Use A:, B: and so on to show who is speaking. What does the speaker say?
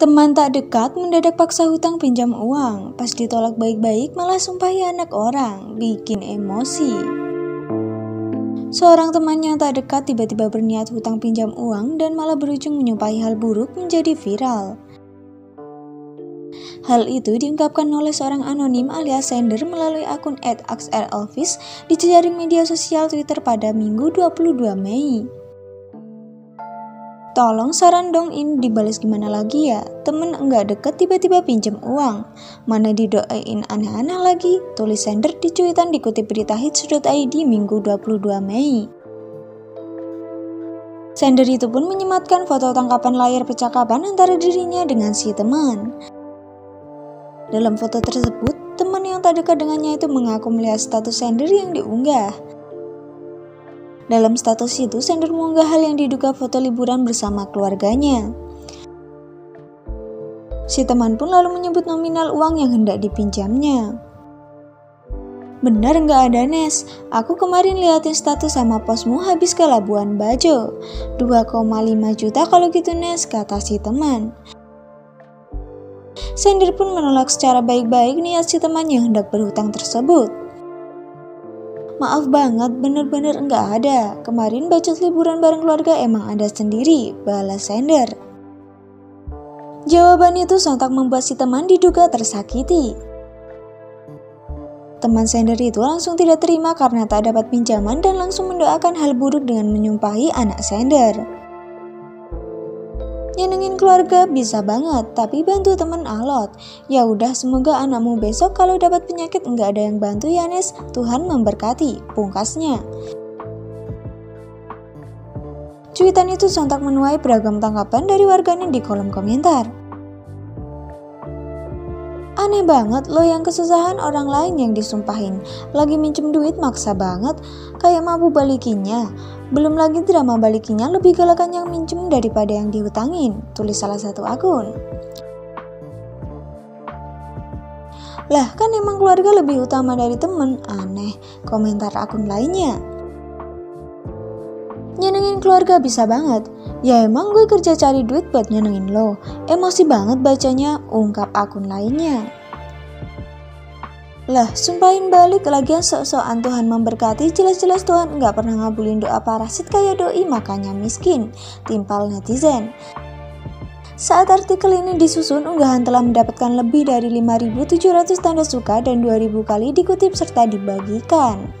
A: Teman tak dekat mendadak paksa hutang pinjam uang. Pas ditolak baik-baik malah sumpahi anak orang. Bikin emosi. Seorang teman yang tak dekat tiba-tiba berniat hutang pinjam uang dan malah berujung menyumpahi hal buruk menjadi viral. Hal itu diungkapkan oleh seorang anonim alias sender melalui akun @axlelvis di jejaring media sosial Twitter pada Minggu 22 Mei. Tolong saran dong ini dibalas gimana lagi ya? Temen enggak deket tiba-tiba pinjem uang. Mana didoain aneh-aneh lagi? Tulis sender di cuitan dikutip berita hits.id minggu 22 Mei. Sender itu pun menyematkan foto tangkapan layar percakapan antara dirinya dengan si teman. Dalam foto tersebut, teman yang tak dekat dengannya itu mengaku melihat status sender yang diunggah. Dalam status itu, sender mengunggah hal yang diduga foto liburan bersama keluarganya. Si teman pun lalu menyebut nominal uang yang hendak dipinjamnya. Benar nggak ada Nes, aku kemarin liatin status sama posmu habis ke Labuan Bajo. 2,5 juta kalau gitu Nes, kata si teman. Sender pun menolak secara baik-baik niat si teman yang hendak berhutang tersebut. Maaf banget, bener-bener enggak ada. Kemarin bacot liburan bareng keluarga emang ada sendiri, balas sender. Jawaban itu sontak membuat si teman diduga tersakiti. Teman sender itu langsung tidak terima karena tak dapat pinjaman dan langsung mendoakan hal buruk dengan menyumpahi anak sender. Nyenengin keluarga bisa banget, tapi bantu temen alot. Ya udah, semoga anakmu besok kalau dapat penyakit nggak ada yang bantu ya Nes. Tuhan memberkati, pungkasnya. Cuitan itu sontak menuai beragam tanggapan dari warganet di kolom komentar. Aneh banget lo yang kesusahan orang lain yang disumpahin. Lagi minjem duit maksa banget, kayak mampu balikinnya. Belum lagi drama balikinya lebih galakan yang minjem daripada yang dihutangin, tulis salah satu akun. Lah kan emang keluarga lebih utama dari temen, aneh, komentar akun lainnya. Nyenengin keluarga bisa banget, ya emang gue kerja cari duit buat nyenengin lo, emosi banget bacanya, ungkap akun lainnya. Lah, sumpahin balik lagian sok-sokan Tuhan memberkati, jelas-jelas Tuhan nggak pernah ngabulin doa parasit kayak doi makanya miskin, timpal netizen. Saat artikel ini disusun, unggahan telah mendapatkan lebih dari 5.700 tanda suka dan 2.000 kali dikutip serta dibagikan.